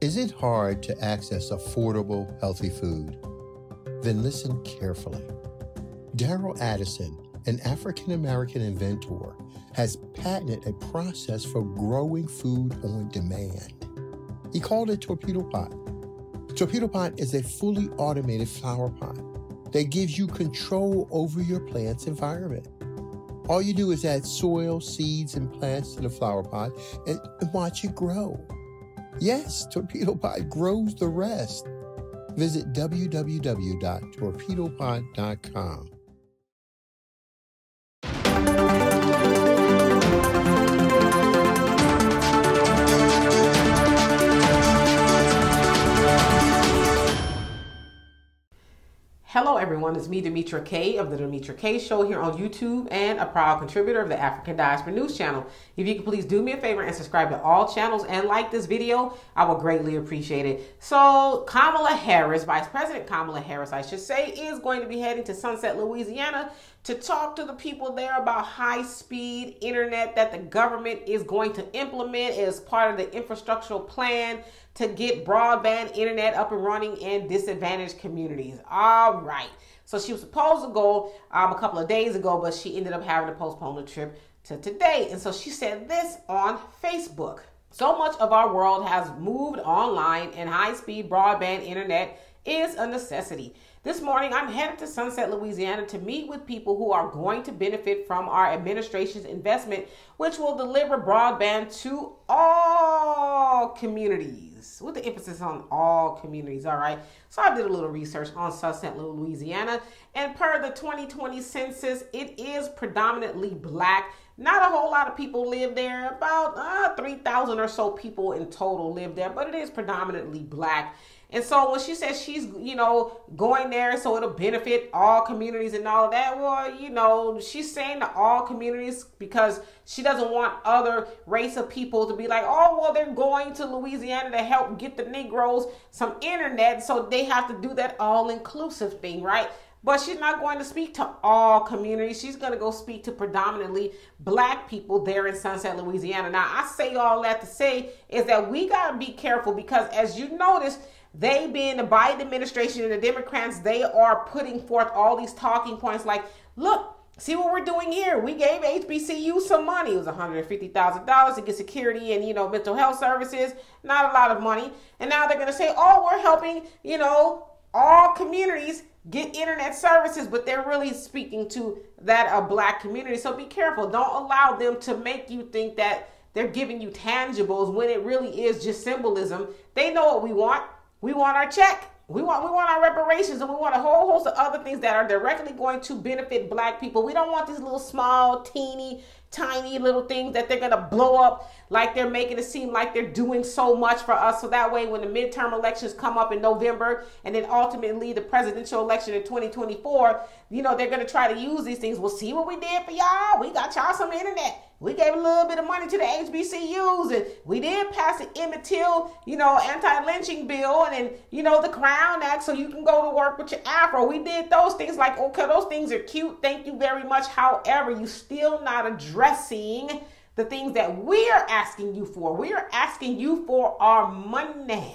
Is it hard to access affordable, healthy food? Then listen carefully. Daryl Addison, an African American inventor, has patented a process for growing food on demand. He called it Torpedo Pot. Torpedo Pot is a fully automated flower pot that gives you control over your plant's environment. All you do is add soil, seeds, and plants to the flower pot and, and watch it grow. Yes, Torpedo Pot grows the rest. Visit www.torpedopot.com. Hello, everyone. It's me, Demetra Kaye of the Demetra Kaye Show here on YouTube and a proud contributor of the African Diaspora News Channel. If you could please do me a favor and subscribe to all channels and like this video, I would greatly appreciate it. So, Kamala Harris, Vice President Kamala Harris, I should say, is going to be heading to Sunset, Louisiana to talk to the people there about high speed internet that the government is going to implement as part of the infrastructural plan to get broadband internet up and running in disadvantaged communities. All right. So she was supposed to go um, a couple of days ago, but she ended up having to postpone the trip to today. And so she said this on Facebook. So much of our world has moved online, and high speed broadband internet is a necessity. This morning, I'm headed to Sunset, Louisiana to meet with people who are going to benefit from our administration's investment, which will deliver broadband to all communities, with the emphasis on all communities. All right. So I did a little research on Sunset, Louisiana, and per the 2020 census, it is predominantly black. Not a whole lot of people live there, about uh, 3,000 or so people in total live there, but it is predominantly black. And so when she says she's, you know, going there so it'll benefit all communities and all of that, well, you know, she's saying to all communities because she doesn't want other race of people to be like, oh, well, they're going to Louisiana to help get the Negroes some internet. So they have to do that all inclusive thing, right? But she's not going to speak to all communities. She's going to go speak to predominantly black people there in Sunset, Louisiana. Now, I say all that to say is that we got to be careful because as you notice, they being the Biden administration and the Democrats, they are putting forth all these talking points like, look, see what we're doing here. We gave HBCU some money. It was $150,000 to get security and, you know, mental health services. Not a lot of money. And now they're going to say, oh, we're helping, you know, all communities get internet services, but they're really speaking to that a black community. So be careful. Don't allow them to make you think that they're giving you tangibles when it really is just symbolism. They know what we want. We want our check. We want we want our reparations and we want a whole host of other things that are directly going to benefit black people. We don't want these little small, teeny, tiny little things that they're gonna blow up like they're making it seem like they're doing so much for us. So that way when the midterm elections come up in November and then ultimately the presidential election in 2024, you know, they're gonna try to use these things. We'll see what we did for y'all. We got y'all some internet. We gave a little bit of money to the HBCUs, and we did pass the Emmett Till, you know, anti-lynching bill, and then you know the Act, so you can go to work with your afro. We did those things. Like, okay, those things are cute. Thank you very much. However, you still not addressing the things that we are asking you for. We are asking you for our money.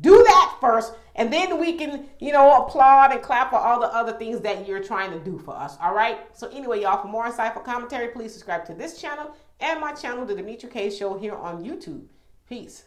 Do that first, and then we can, you know, applaud and clap for all the other things that you're trying to do for us. All right. So anyway, y'all, for more insightful commentary, please subscribe to this channel and my channel, The Demetra Kaye Show, here on YouTube. Peace.